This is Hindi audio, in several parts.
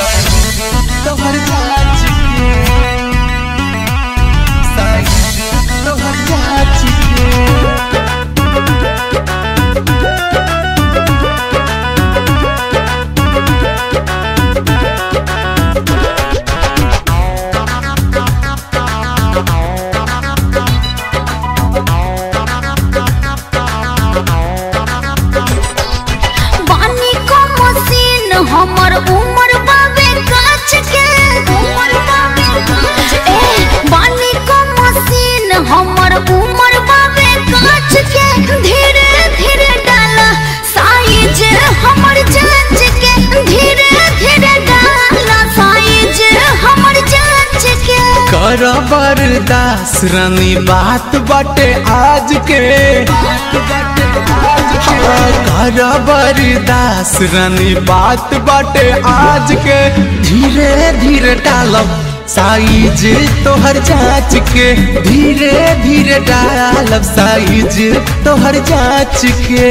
तोहर जाँच के कर बरदास रानी बात बाटे आज के। कर बरदास रानी बात बाटे आज के। धीरे धीरे डालब साइज़ तोहर जाँच के। धीरे धीरे डालब साइज़ तोहर जाँच के।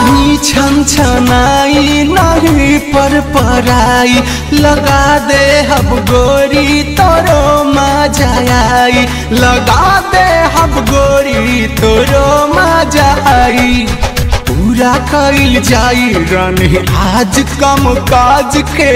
नहीं छन छनाई नहीं पर पराई। लगा दे हब गोरी, तोरो आई लगा दे हब गोरी, तोरो मज़ा आई पूरा कइल जाई रानी, आज कम काज के।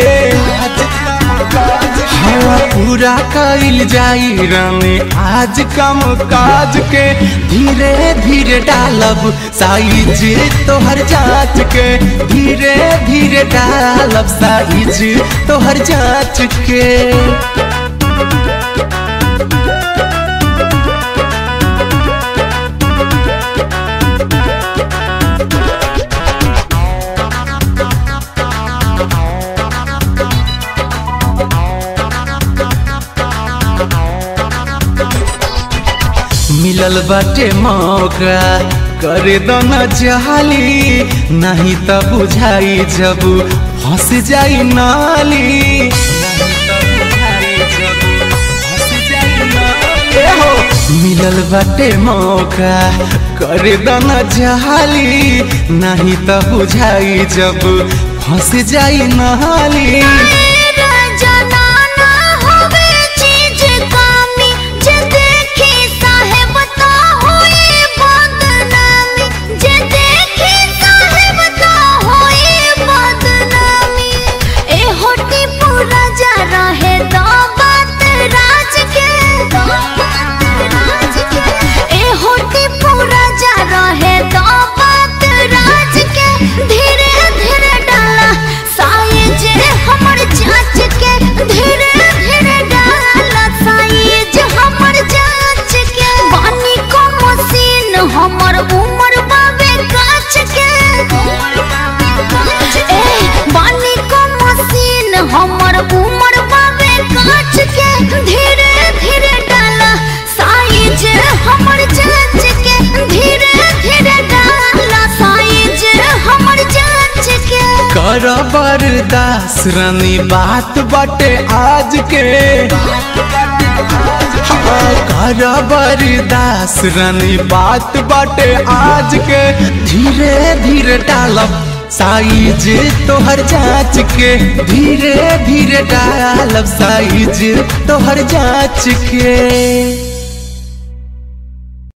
पूरा कइल जाई रमे आज कम काज के धीरे धीरे डालब। साइज़ तोहर जाँच के धीरे धीरे डालब। साइज़ तोहर जाँच के। मिलल बाटे मौका करे दो न जाली, नहीं त बुझाई जब फंस जाई नाली। मिलल बाटे मौका करे दो न नहीं त बुझाई जब फंस जाई नाली। बरदास रानी बात बाटे आज के। हाँ, बरदास, रानी बात बाटे आज के धीरे धीरे डालब साइज़ तोहर जाँच के धीरे धीरे डालब साइज़ तोहर जाँच के